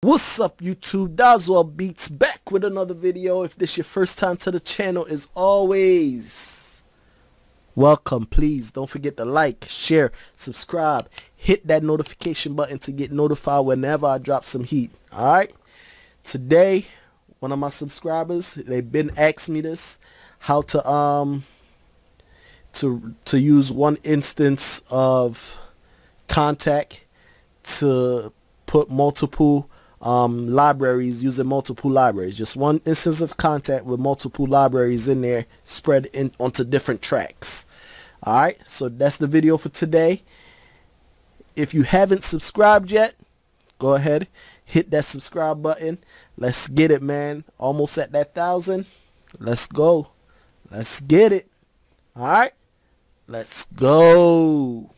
What's up YouTube, Doswell Beats back with another video. If this your first time to the channel as always, welcome. Please don't forget to like, share, subscribe, hit that notification button to get notified whenever I drop some heat. Alright, today one of my subscribers, they've been asking me this, how to um to to use one instance of Kontakt to put multiple um, libraries using multiple libraries. Just one instance of Kontakt with multiple libraries in there spread in onto different tracks. Alright, so that's the video for today. If you haven't subscribed yet, go ahead, hit that subscribe button. Let's get it, man. Almost at that thousand. Let's go. Let's get it. Alright, let's go.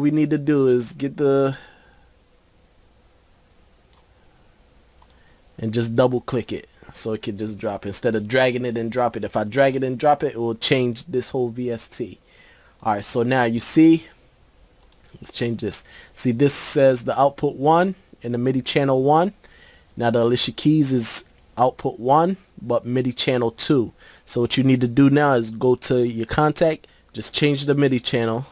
We need to do is get the and just double click it so it can just drop instead of dragging it and drop it. If I drag it and drop it, it will change this whole VST. Alright, so now you see, let's change this. See this says the output 1 and the MIDI channel 1. Now the Alicia Keys is output 1 but MIDI channel 2. So what you need to do now is go to your Kontakt, just change the MIDI channel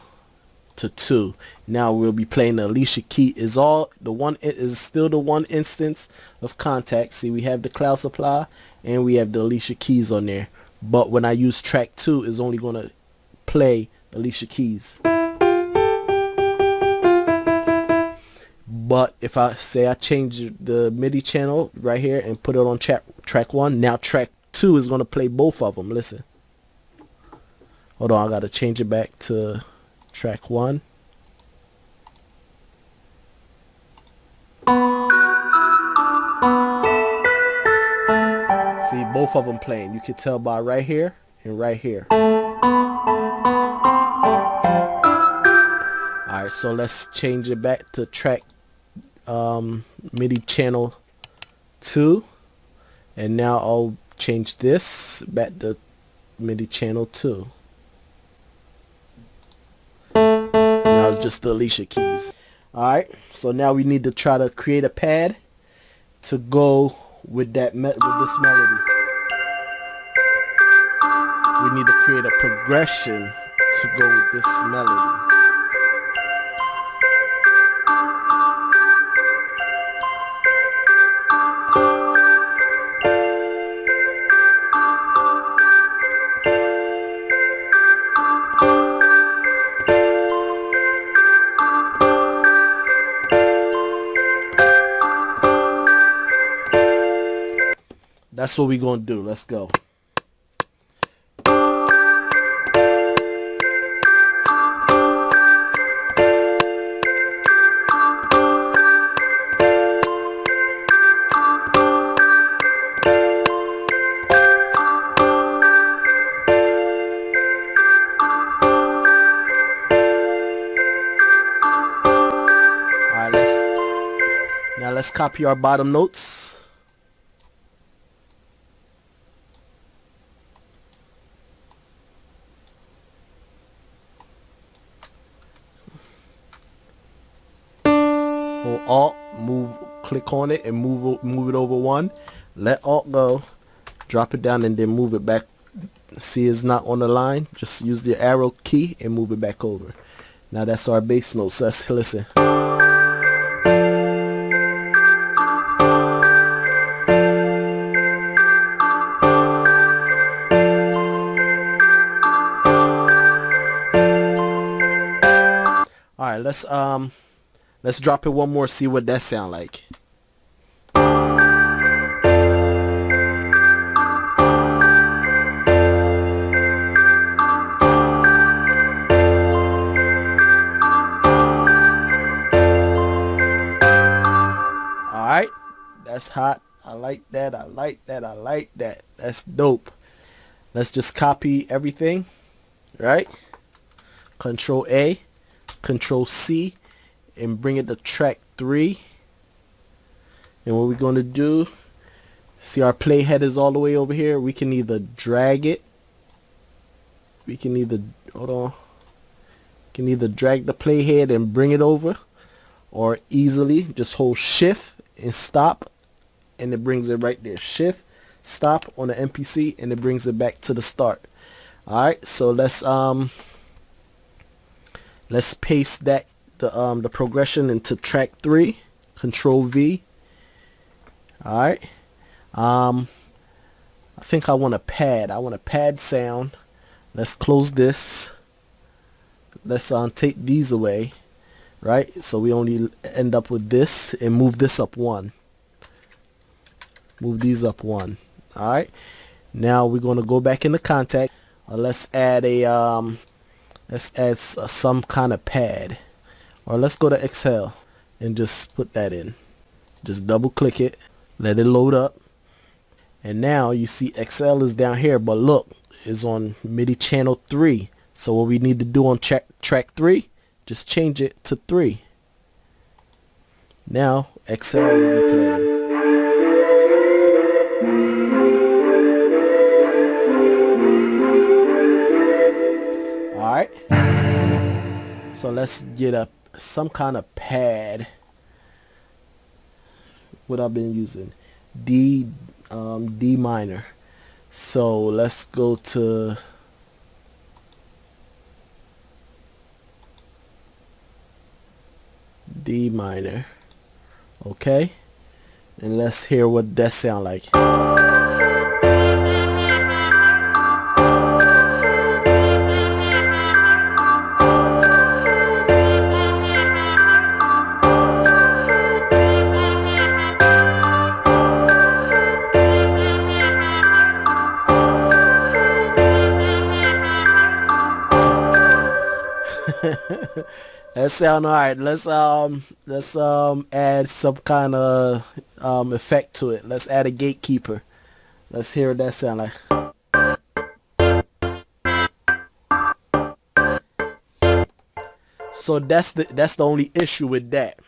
to 2. Now we'll be playing the Alicia Key is all the one is still the one instance of Kontakt. See we have the cloud supply and we have the Alicia Keys on there. But when I use track 2 is only going to play Alicia Keys. But if I say I change the MIDI channel right here and put it on track track 1, now track 2 is going to play both of them. Listen. Hold on, I got to change it back to track 1. See, both of them playing. You can tell by right here and right here. Alright, so let's change it back to track um, MIDI channel 2. And now I'll change this back to MIDI channel 2. Just the Alicia keys. Alright, so now we need to try to create a pad to go with that with this melody. We need to create a progression to go with this melody. That's what we gonna do. Let's go. Now let's copy our bottom notes. On it and move move it over one. Let Alt go, drop it down and then move it back. See it's not on the line. Just use the arrow key and move it back over. Now that's our bass note So let's listen. Alright, let's um let's drop it one more, see what that sound like. That's hot. I like that. I like that. I like that. That's dope. Let's just copy everything, right? Control A, Control C, and bring it to track 3. And what we're going to do, see our playhead is all the way over here. We can either drag it. We can either, hold on. Can either drag the playhead and bring it over or easily just hold shift and stop and it brings it right there. Shift, stop on the MPC and it brings it back to the start. Alright, so let's um let's paste that the um the progression into track three. Control V. Alright. Um I think I want a pad. I want a pad sound. Let's close this. Let's um take these away. Right? So we only end up with this and move this up one move these up one. Alright now we're going to go back into Kontakt uh, let's add a um let's add uh, some kind of pad. Or let's go to Excel and just put that in. Just double click it let it load up. And now you see Excel is down here but look is on MIDI channel 3 so what we need to do on track track 3 just change it to 3 now Excel will be playing let's get a some kind of pad. What I've been using. D um, D minor. So let's go to D minor. Okay. And let's hear what that sound like. That sound alright. Let's um let's um add some kind of um effect to it. Let's add a gatekeeper. Let's hear what that sound like. So that's the that's the only issue with that.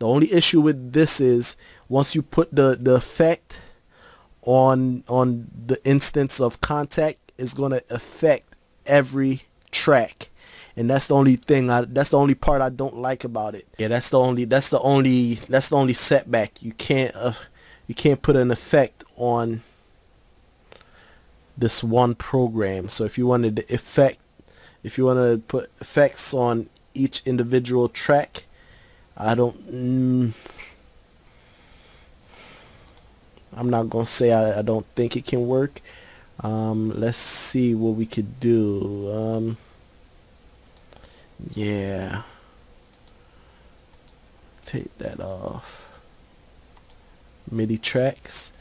The only issue with this is once you put the the effect on on the instance of Kontakt, it's gonna affect every track and that's the only thing I that's the only part I don't like about it. Yeah, that's the only that's the only that's the only setback. You can't uh, you can't put an effect on this one program. So if you wanted to effect if you want to put effects on each individual track, I don't mm, I'm not gonna say I, I don't think it can work. Um, let's see what we could do. Um, yeah. Take that off. MIDI tracks.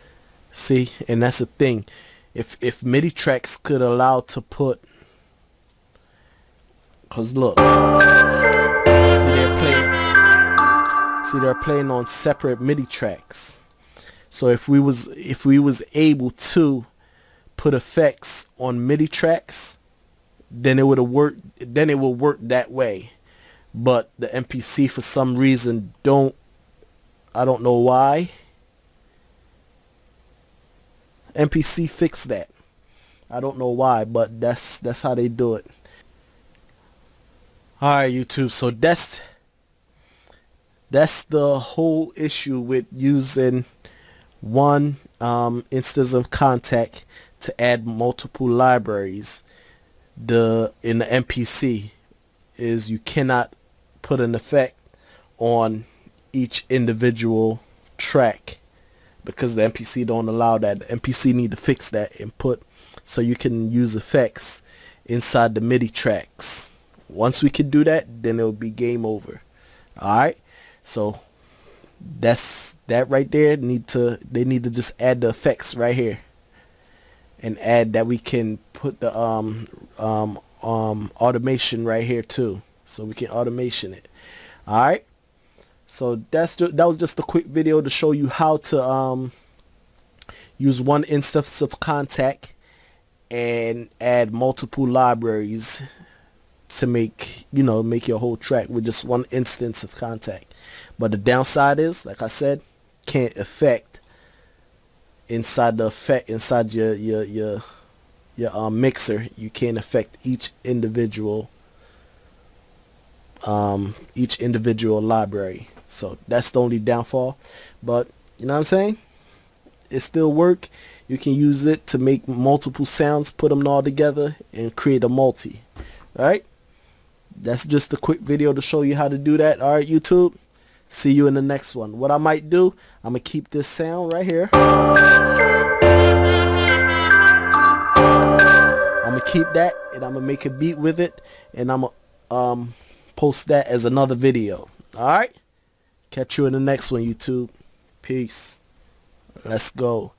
See, and that's the thing. If if MIDI tracks could allow to put Cause look, see they're playing. See they're playing on separate MIDI tracks. So if we was if we was able to put effects on MIDI tracks, then it would have worked then it will work that way. But the MPC for some reason don't I don't know why. MPC fix that. I don't know why but that's that's how they do it. Alright YouTube so that's that's the whole issue with using one um, instance of Kontakt to add multiple libraries the in the MPC is you cannot put an effect on each individual track because the MPC don't allow that. The MPC need to fix that and put so you can use effects inside the MIDI tracks. Once we can do that, then it'll be game over. Alright? So that's that right there need to they need to just add the effects right here and add that we can put the um, um, um, automation right here too. So we can automation it. Alright? So that's that was just a quick video to show you how to um, use one instance of Kontakt and add multiple libraries to make you know make your whole track with just one instance of Kontakt but the downside is like I said can't affect inside the effect inside your your your your um, mixer you can't affect each individual um, each individual library. So that's the only downfall. But you know what I'm saying? It still work. You can use it to make multiple sounds put them all together and create a multi. Alright? That's just a quick video to show you how to do that. Alright YouTube see you in the next one. What I might do I'm gonna keep this sound right here. I'm gonna keep that and I'm gonna make a beat with it and I'm gonna um, post that as another video. Alright? Catch you in the next one YouTube. Peace. Let's go